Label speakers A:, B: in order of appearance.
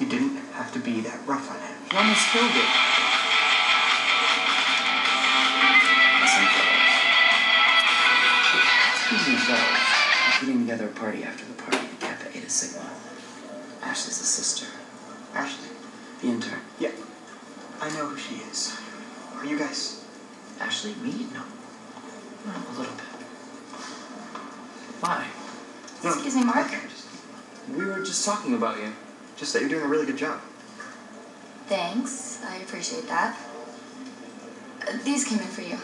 A: You didn't have to be that rough on him.
B: You almost killed it. Listen, fellas. Excuse me, fellas. We're putting together a party after the party at Kappa Eta Sigma. Ashley's a sister.
A: Ashley.
B: The intern.
A: Yeah. I know who she is. Are you guys?
B: Ashley, me? No. No, a little bit. Why?
C: Excuse me, Mark.
B: We were just talking about you.
A: Just that you're doing a really good job.
C: Thanks. I appreciate that. Uh, these came in for you.